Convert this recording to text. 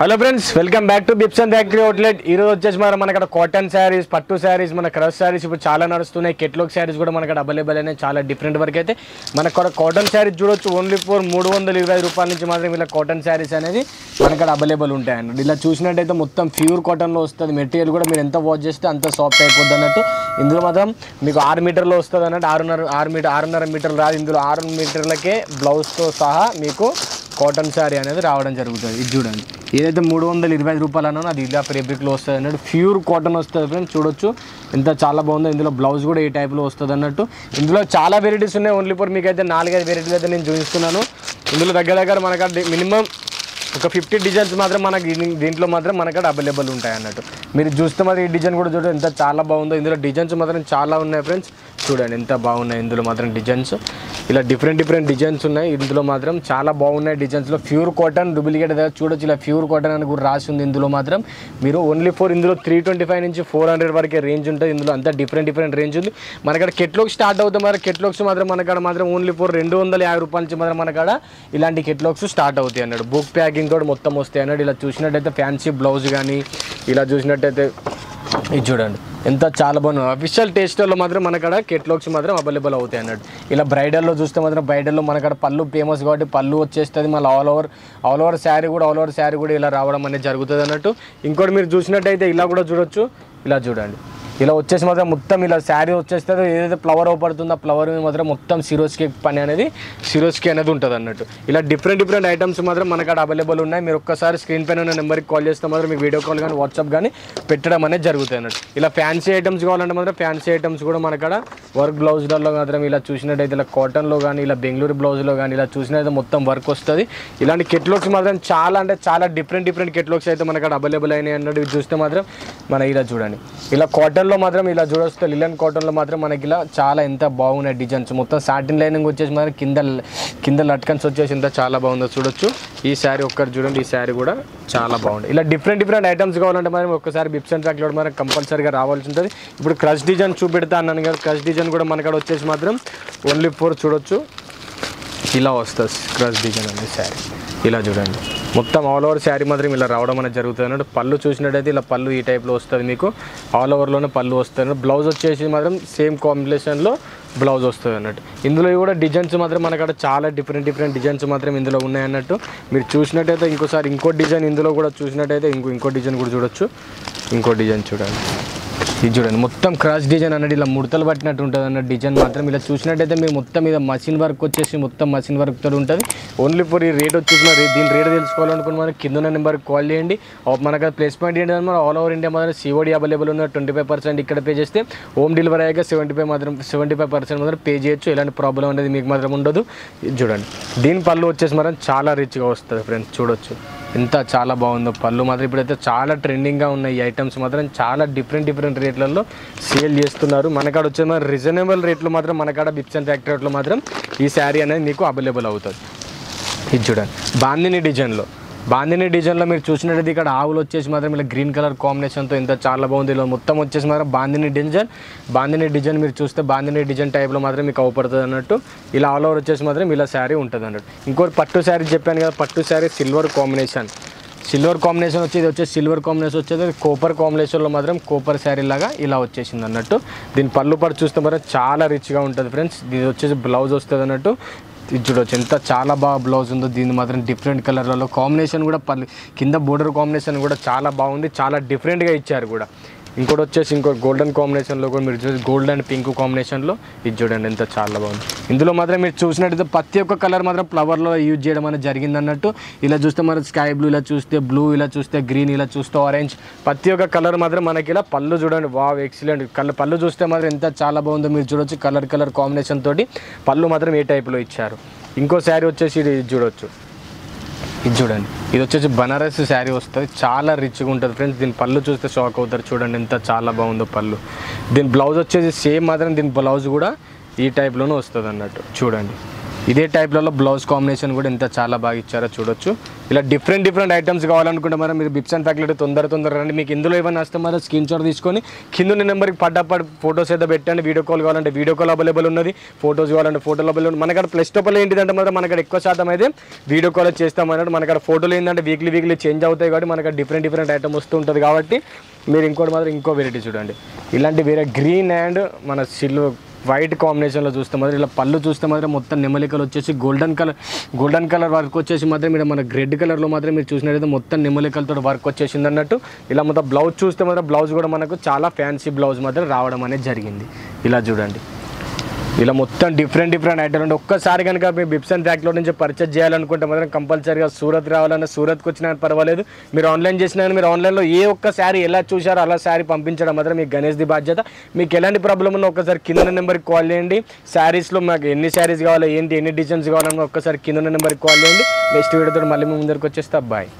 Hello friends welcome back to Bipson factory outlet ఈ రోజు వచ్చేసి మరి మన ఇక్కడ కాటన్ శారీస్ పట్టు శారీస్ మన క్రష్ శారీస్ ఇప్పుడు చాలా నడుస్తున్నాయి. కెట్లోక్ శారీస్ కూడా మనకి అవైలబుల్ అయినాయి. చాలా డిఫరెంట్ వరకు అయితే. మనకు కాటన్ శారీస్ చూడొచ్చు. ఓన్లీ ఫోర్ మూడు వందల ఇరవై రూపాయల నుంచి మాత్రం ఇలా కాటన్ శారీస్ అనేది మనకి అవైలబుల్ ఉంటాయండి. ఇలా చూసినట్టయితే మొత్తం ప్యూర్ కాటన్లో వస్తుంది. మెటీరియల్ కూడా మీరు ఎంత వాష్ చేస్తే అంత సాఫ్ట్ అయిపోద్ది అన్నట్టు. ఇందులో మాత్రం మీకు ఆరు మీటర్లో వస్తుంది అన్నట్టు. ఆరున్నర ఆరు మీటర్ ఆరున్నర మీటర్లు రాదు. ఇందులో ఆరు మీటర్లకే బ్లౌజ్తో సహా మీకు కాటన్ శారీ అనేది రావడం జరుగుతుంది. ఇది చూడండి. ఏదైతే మూడు వందల ఇరవై ఐదు రూపాయలు అన్నానో అది ఇలా ఫేబ్రిక్లో వస్తుంది అన్నట్టు ప్యూర్ కాటన్ వస్తుంది ఫ్రెండ్స్ చూడొచ్చు. ఎంత చాలా బాగుందో. ఇందులో బ్లౌజ్ కూడా ఈ టైప్లో వస్తుంది అన్నట్టు. ఇందులో చాలా వెరైటీస్ ఉన్నాయి. ఓన్లీ ఫర్ మీకు అయితే నాలుగైదు వెరైటీలు అయితే నేను చూపిస్తున్నాను. ఇందులో దగ్గర దగ్గర మనకు మినిమం ఒక ఫిఫ్టీ డిజైన్స్ మాత్రం మనకి దీంట్లో మాత్రం మనకు అవైలబుల్ ఉంటాయి అన్నట్టు. మీరు చూస్తే మరి ఈ డిజైన్ కూడా చూడండి ఎంత చాలా బాగుందో. ఇందులో డిజైన్స్ మాత్రం చాలా ఉన్నాయి ఫ్రెండ్స్ చూడండి ఎంత బాగున్నాయి ఇందులో మాత్రం డిజైన్స్ ఇలా డిఫరెంట్ డిఫరెంట్ డిజైన్స్ ఉన్నాయి. ఇందులో మాత్రం చాలా బాగున్నాయి డిజైన్స్లో ప్యూర్ కాటన్ డూప్లికేట్ దగ్గర చూడొచ్చు. ఇలా ప్యూర్ కాటన్ అని కూడా రాసి ఉంది ఇందులో మాత్రం. మీరు ఓన్లీ ఫోర్ ఇందులో త్రీ ట్వంటీ ఫైవ్ నుంచి ఫోర్ హండ్రెడ్ వరకే రేంజ్ ఉంటుంది. ఇందులో అంతా డిఫరెంట్ డిఫరెంట్ రేంజ్ ఉంది. మనకాడ కెట్లోక్ స్టార్ట్ అవుతాం మరి. కెట్లోక్స్ మాత్రం మనకాడ మాత్రం ఓన్లీ ఫోర్ రెండు వందల యాభై రూపాయల నుంచి మాత్రం మనకాడ ఇలాంటి కెట్లోక్స్ స్టార్ట్ అవుతాయి అన్నాడు. బుక్ ప్యాకింగ్ కూడా మొత్తం వస్తాయి అన్నాడు. ఇలా చూసినట్టయితే ఫ్యాన్సీ బ్లౌజ్ కానీ ఇలా చూసినట్టయితే ఇది చూడండి. ఎంత చాలా బాగుంది. అఫీషియల్ టేస్ట్లో మాత్రం మనకాడ కెట్లోక్స్ మాత్రం అవైలబుల్ అవుతాయి అన్నట్టు. ఇలా బ్రైడల్లో చూస్తే మాత్రం బ్రైడల్లో మనకాడ పళ్ళు ఫేమస్ కాబట్టి పళ్ళు వచ్చేస్తుంది. మళ్ళీ all over all over sari కూడా ఆల్ ఓవర్ శారీ కూడా ఇలా రావడం అనేది జరుగుతుంది అన్నట్టు. ఇంకోటి మీరు చూసినట్టయితే ఇలా కూడా చూడొచ్చు. ఇలా చూడండి. ఇలా వచ్చేసి మాత్రం మొత్తం ఇలా శారీ వచ్చేస్తే ఏదైతే ఫ్లవర్ అవపడుతుందో ఆ ఫ్లవర్ మీద మాత్రం మొత్తం సిరోస్కి పని అనేది సిరోస్కి అనేది ఉంటుంది అన్నట్టు. ఇలా డిఫరెంట్ డిఫరెంట్ ఐటమ్స్ మాత్రం మనకాడ అవైలబుల్ ఉన్నాయి. మీరు ఒక్కసారి స్క్రీన్ పైన ఉన్న నెంబర్కి కాల్ చేస్తే మాత్రం మీకు వీడియో కాల్ కానీ వాట్సాప్ కానీ పెట్టడం అనేది జరుగుతుంది అన్నట్టు. ఇలా ఫ్యాన్సీ ఐటమ్స్ కావాలంటే మాత్రం ఫ్యాన్సీ ఐటమ్స్ కూడా మనకాడ వర్క్ బ్లౌజ్లలో మాత్రం ఇలా చూసినట్టయితే ఇలా కాటన్లో కానీ ఇలా బెంగళూరు బ్లౌజ్లో కానీ ఇలా చూసినట్టయితే మొత్తం వర్క్ వస్తుంది. ఇలాంటి కెట్లోక్స్ మాత్రం చాలా అంటే చాలా డిఫరెంట్ డిఫరెంట్ కెట్లోక్స్ అయితే మనకాడ అవైలబుల్ అయినాయి అన్నట్టు చూస్తే మాత్రం మన ఇలా చూడండి. ఇలా కాటన్లో మాత్రం ఇలా చూడొస్తే లిలన్ కాటన్లో మాత్రం మనకి ఇలా చాలా ఎంత బాగున్నాయి డిజైన్స్. మొత్తం సాటిన్ లైనింగ్ వచ్చేసి మాత్రం కింద కింద లట్కన్స్ వచ్చేసి ఇంత చాలా బాగుందో చూడొచ్చు. ఈ శారీ ఒక్కటి చూడండి ఈ శారీ కూడా చాలా బాగుంది. ఇలా డిఫరెంట్ డిఫరెంట్ ఐటమ్స్ కావాలంటే మనం ఒక్కసారి బిప్స్ అండ్ ట్రాక్లో మనం కంపల్సరీగా రావాల్సి ఉంటుంది. ఇప్పుడు క్రష్ డిజైన్ చూపెడతా అన్నాను కదా క్రష్ డిజైన్ కూడా మనకాడ వచ్చేసి మాత్రం ఓన్లీ ఫోర్ చూడొచ్చు. ఇలా వస్తుంది క్రష్ డిజైన్ అనేది శారీ. ఇలా చూడండి. మొత్తం ఆల్ ఓవర్ శారీ మాత్రం ఇలా రావడం అనేది జరుగుతుంది అన్నట్టు పళ్ళు చూసినట్టయితే ఇలా పళ్ళు ఈ టైప్లో వస్తుంది మీకు. ఆల్ ఓవర్లోనే పళ్ళు వస్తుంది బ్లౌజ్ వచ్చేసి మాత్రం సేమ్ కాంబినేషన్లో బ్లౌజ్ వస్తుంది అన్నట్టు. ఇందులో కూడా డిజైన్స్ మాత్రం మనకాడ చాలా డిఫరెంట్ డిఫరెంట్ డిజైన్స్ మాత్రం ఇందులో ఉన్నాయి అన్నట్టు. మీరు చూసినట్టయితే ఇంకోసారి ఇంకో డిజైన్ ఇందులో కూడా చూసినట్టయితే ఇంకో ఇంకో డిజైన్ కూడా చూడొచ్చు. ఇంకో డిజైన్ చూడండి. ఇది చూడండి మొత్తం క్రాస్ డిజైన్ అన్నట్టు ఇలా ముడతలు పట్టినట్టు ఉంటుంది అన్న డిజైన్ మాత్రం. ఇలా చూసినట్టయితే మీరు మొత్తం మీద మషిన్ వర్క్ వచ్చేసి మొత్తం మషిన్ వర్క్ తోటి ఉంటుంది. ఓన్లీ ఫర్ ఈ రేట్ వచ్చేసి మరి దీని రేట్ తెలుసుకోవాలనుకున్న మనకి కింద ఉన్న నెంబర్కి కాల్ చేయండి. మనకు ప్లేస్మెంట్ ఏంటి మన ఆల్ ఓవర్ ఇండియా మాత్రం సిఓడి అవైలబుల్ ఉన్న ట్వంటీ ఫైవ్ పర్సెంట్ ఇక్కడ పే చేస్తే హోమ్ డెలివరీ అయ్యాక సెవెంటీ ఫైవ్ మాత్రం సెవెంటీ ఫైవ్ పర్సెంట్ మాత్రం పే చేయొచ్చు. ఎలాంటి ప్రాబ్లం అనేది మీకు మాత్రం ఉండదు. ఇది చూడండి. దీని పళ్ళు వచ్చేసి మనం చాలా రిచ్గా వస్తుంది ఫ్రెండ్స్ చూడొచ్చు. ఎంత చాలా బాగుందో. పళ్ళు మాత్రం ఇప్పుడైతే చాలా ట్రెండింగ్గా ఉన్నాయి. ఈ ఐటమ్స్ మాత్రం చాలా డిఫరెంట్ డిఫరెంట్ రేట్లలో సేల్ చేస్తున్నారు. మనకాడ వచ్చే మరి రీజనబుల్ రేట్లు మాత్రం మనకాడ బిప్సన్ అండ్ ఫ్యాక్టరీలో మాత్రం ఈ శారీ అనేది మీకు అవైలబుల్ అవుతుంది. ఇది చూడండి. బాందిని డిజైన్లో బాందిని డిజైన్లో మీరు చూసినట్టయితే ఇక్కడ ఆవులు వచ్చేసి మాత్రం ఇలా గ్రీన్ కలర్ కాంబినేషన్తో ఎంత చాలా బాగుంది. ఇలా మొత్తం వచ్చేసి మాత్రం బాందిని డిజైన్. బాందిని డిజైన్ మీరు చూస్తే బాందిని డిజైన్ టైప్లో మాత్రం మీకు అవపడుతుంది అన్నట్టు. ఇలా ఆల్ ఓవర్ వచ్చేసి మాత్రం ఇలా శారీ ఉంటుంది అన్నట్టు. ఇంకోటి పట్టు శారీ చెప్పాను కదా పట్టు sari silver combination. Silver combination వచ్చేది వచ్చేసి సిల్వర్ కాంబినేషన్ వచ్చేది కోపర్ కాంబినేషన్లో మాత్రం కోపర్ శారీ లాగా ఇలా వచ్చేసింది అన్నట్టు. దీని పళ్ళు పడు చూస్తే మాత్రం చాలా రిచ్గా ఉంటుంది ఫ్రెండ్స్. ఇది వచ్చేసి బ్లౌజ్ వస్తుంది అన్నట్టు. ఇది చూడవచ్చు ఎంత చాలా బాగా బ్లౌజ్ ఉందో దీన్ని మాత్రం డిఫరెంట్ కలర్లలో కాంబినేషన్ కూడా పల్లి కింద బోర్డర్ కాంబినేషన్ కూడా చాలా బాగుంది చాలా డిఫరెంట్గా ఇచ్చారు కూడా. ఇంకోటి వచ్చేసి ఇంకో గోల్డెన్ కాంబినేషన్లో కూడా మీరు చూసి గోల్డ్ అండ్ పింక్ కాంబినేషన్లో ఇది చూడండి ఎంత చాలా బాగుంది. ఇందులో మాత్రం మీరు చూసినట్టయితే ప్రతి ఒక్క కలర్ మాత్రం ఫ్లవర్లో యూజ్ చేయడం అనేది జరిగింది అన్నట్టు. ఇలా చూస్తే మనం స్కై బ్లూ ఇలా చూస్తే బ్లూ ఇలా చూస్తే గ్రీన్ ఇలా చూస్తే ఆరెంజ్ ప్రతి ఒక్క కలర్ మాత్రం మనకి ఇలా పళ్ళు చూడండి. వావ్ ఎక్సలెంట్ కలర్ పళ్ళు చూస్తే మాత్రం ఎంత చాలా బాగుందో మీరు చూడొచ్చు. కలర్ కలర్ కాంబినేషన్ తోటి పళ్ళు మాత్రం ఏ టైప్లో ఇచ్చారు. ఇంకో శారీ వచ్చేసి ఇది చూడొచ్చు. ఇది చూడండి. ఇది వచ్చేసి బనారస్ శారీ వస్తుంది. చాలా రిచ్గా ఉంటుంది ఫ్రెండ్స్ దీని పళ్ళు చూస్తే షాక్ అవుతారు. చూడండి ఎంత చాలా బాగుందో పళ్ళు. దీని బ్లౌజ్ వచ్చేసి సేమ్ మాత్రం దీని బ్లౌజ్ కూడా ఈ టైప్లోనే వస్తుంది అన్నట్టు చూడండి. ఇదే టైప్లలో బ్లౌజ్ కాంబినేషన్ కూడా ఇంత చాలా బాగా ఇచ్చారో చూడొచ్చు. ఇలా డిఫరెంట్ డిఫరెంట్ ఐటమ్స్ కావాలనుకుంటే మరి మీరు బిప్స్ అండ్ ఫ్యాక్టరీ తొందర తొందర రండి. మీకు ఇందులో ఏమైనా వస్తే మరి స్క్రీన్ షాట్ తీసుకొని కింద నెంబర్కి పడ్డప్పటి ఫోటోస్ అయితే పెట్టండి. వీడియో కాల్ కావాలంటే వీడియో కాల్ అవైలబుల్ ఉన్నది. ఫోటోస్ కావాలంటే ఫోటోలు అవైలబుల్ ఉన్నది. మనకడ ప్లస్ టోపల్ ఏంటిదంటే మాత్రం మనకడ ఎక్కువ శాతం అయితే వీడియో కాల్ చేస్తాం అన్నట్టు మనకడ ఫోటోలు ఏంటంటే వీక్లీ వీక్లీ చేంజ్ అవుతాయి కాబట్టి మనకు డిఫరెంట్ డిఫరెంట్ ఐటమ్ వస్తూ ఉంటుంది కాబట్టి మీరు ఇంకోటి మాత్రం ఇంకో వెరైటీ చూడండి. ఇలాంటి వేరే గ్రీన్ అండ్ మన సిల్వర్ వైట్ కాంబినేషన్లో చూస్తే మాత్రం ఇలా పళ్ళు చూస్తే మాత్రం మొత్తం నెమలికలు వచ్చేసి golden colour golden colour work వచ్చేసి మాత్రం ఇక్కడ మన రెడ్ కలర్లో మాత్రం మీరు చూసినట్టయితే మొత్తం నెమలికలతో వర్క్ వచ్చేసింది అన్నట్టు. ఇలా మొత్తం బ్లౌజ్ చూస్తే మాత్రం బ్లౌజ్ కూడా మనకు చాలా ఫ్యాన్సీ బ్లౌజ్ మాత్రం రావడం అనేది జరిగింది. ఇలా చూడండి. ఇలా మొత్తం డిఫరెంట్ డిఫరెంట్ ఐటమ్ ఉంటే ఒక్కసారి కనుక మీ బిప్సన్ అండ్ నుంచి పర్చేజ్ చేయాలనుకుంటే మాత్రం కంపల్సరీగా సూరత్ రావాలన్నా సూరత్కి వచ్చినా పర్వాలేదు. మీరు ఆన్లైన్ చేసినా కానీ మీరు ఆన్లైన్లో ఏ ఒక్క శారీ ఎలా చూశారో అలా శారీ పంపించడం మాత్రం మీకు గణేష్ది బాధ్యత. మీకు ఎలాంటి ప్రాబ్లం ఉన్నా ఒక్కసారి కింద నెంబర్కి కాల్ చేయండి. శారీస్లో మాకు ఎన్ని శారీస్ కావాలో ఏంటి ఎన్ని డిజైన్స్ కావాలన్నా ఒక్కసారి కింద నెంబర్కి కాల్ చేయండి. నెక్స్ట్ వీడియోతో మళ్ళీ మీ ముందరికి వచ్చేస్తా. బాయ్